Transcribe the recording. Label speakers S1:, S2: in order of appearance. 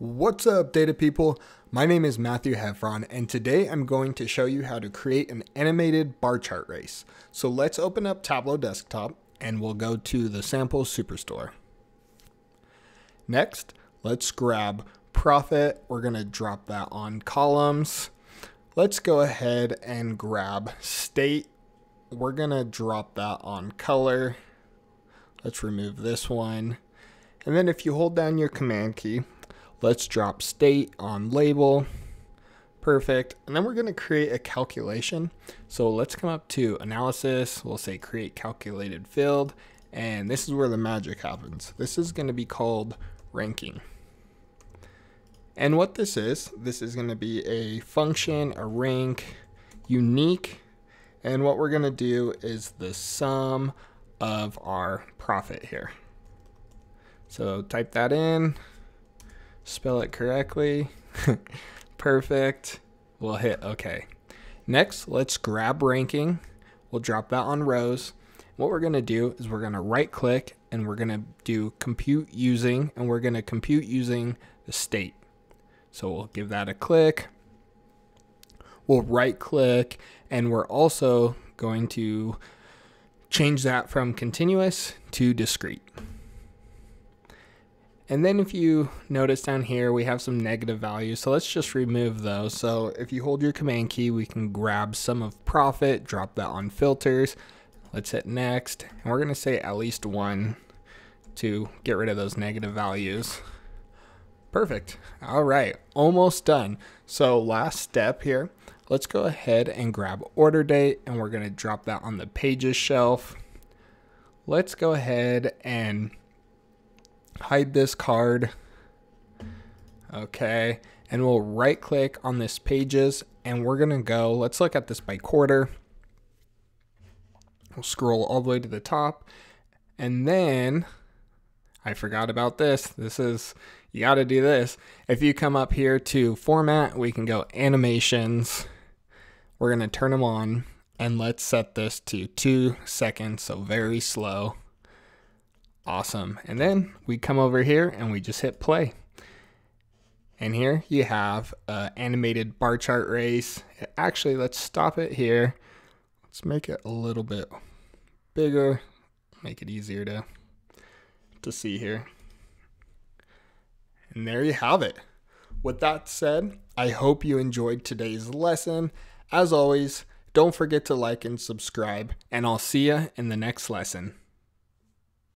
S1: What's up, data people? My name is Matthew Hefferon, and today I'm going to show you how to create an animated bar chart race. So let's open up Tableau Desktop and we'll go to the Sample Superstore. Next, let's grab profit. We're going to drop that on columns. Let's go ahead and grab state. We're going to drop that on color. Let's remove this one. And then if you hold down your command key, Let's drop state on label. Perfect. And then we're going to create a calculation. So let's come up to analysis. We'll say create calculated field. And this is where the magic happens. This is going to be called ranking. And what this is, this is going to be a function, a rank, unique. And what we're going to do is the sum of our profit here. So type that in spell it correctly. Perfect. We'll hit OK. Next, let's grab ranking. We'll drop that on rows. What we're going to do is we're going to right click and we're going to do compute using and we're going to compute using the state. So we'll give that a click. We'll right click and we're also going to change that from continuous to discrete. And then if you notice down here, we have some negative values. So let's just remove those. So if you hold your command key, we can grab sum of profit, drop that on filters. Let's hit next. And we're going to say at least one to get rid of those negative values. Perfect. All right, almost done. So last step here, let's go ahead and grab order date and we're going to drop that on the pages shelf. Let's go ahead and hide this card. Okay, and we'll right click on this pages and we're gonna go, let's look at this by quarter. We'll scroll all the way to the top and then I forgot about this. This is, you gotta do this. If you come up here to format, we can go animations. We're gonna turn them on and let's set this to two seconds, so very slow. Awesome. And then we come over here and we just hit play. And here you have an animated bar chart race. Actually, let's stop it here. Let's make it a little bit bigger, make it easier to, to see here. And there you have it. With that said, I hope you enjoyed today's lesson. As always, don't forget to like and subscribe, and I'll see you in the next lesson.